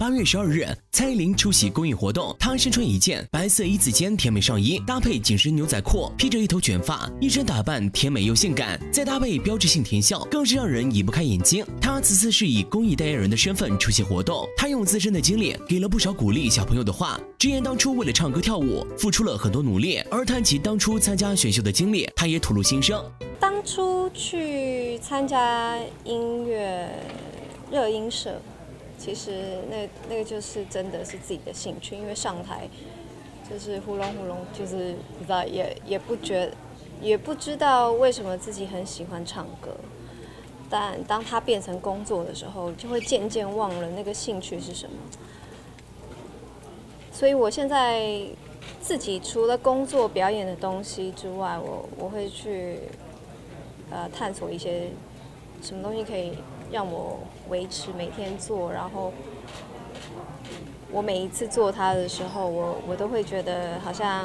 八月十二日，蔡依林出席公益活动，她身穿一件白色一字肩甜美上衣，搭配紧身牛仔裤，披着一头卷发，一身打扮甜美又性感，再搭配标志性甜笑，更是让人移不开眼睛。她此次是以公益代言人的身份出席活动，她用自身的经历给了不少鼓励小朋友的话，直言当初为了唱歌跳舞付出了很多努力，而谈起当初参加选秀的经历，她也吐露心声。当初去参加音乐热音社。其实那那个就是真的是自己的兴趣，因为上台就是呼隆呼隆，就是不知道也也不觉也不知道为什么自己很喜欢唱歌，但当它变成工作的时候，就会渐渐忘了那个兴趣是什么。所以我现在自己除了工作表演的东西之外，我我会去呃探索一些什么东西可以。让我维持每天做，然后我每一次做它的时候，我我都会觉得好像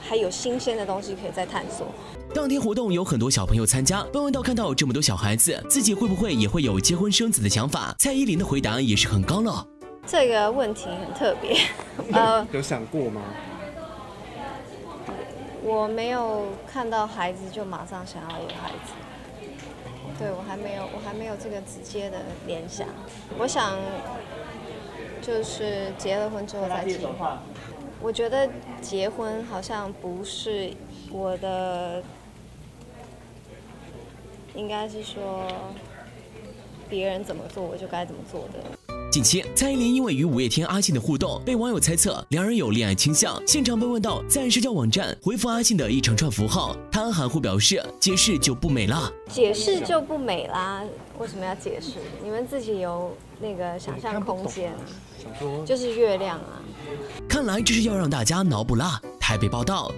还有新鲜的东西可以再探索。当天活动有很多小朋友参加，被问到看到这么多小孩子，自己会不会也会有结婚生子的想法？蔡依林的回答也是很高了。这个问题很特别，呃，有想过吗？我没有看到孩子就马上想要有孩子。对我还没有，我还没有这个直接的联想。我想，就是结了婚之后再结。我觉得结婚好像不是我的，应该是说，别人怎么做我就该怎么做的。近期，蔡依林因为与五月天阿信的互动，被网友猜测两人有恋爱倾向。现场被问到在社交网站回复阿信的一长串符号，她含糊表示解释就不美了。解释就不美啦？为什么要解释？你们自己有那个想象空间。就是月亮啊。看来这是要让大家脑补啦。台北报道。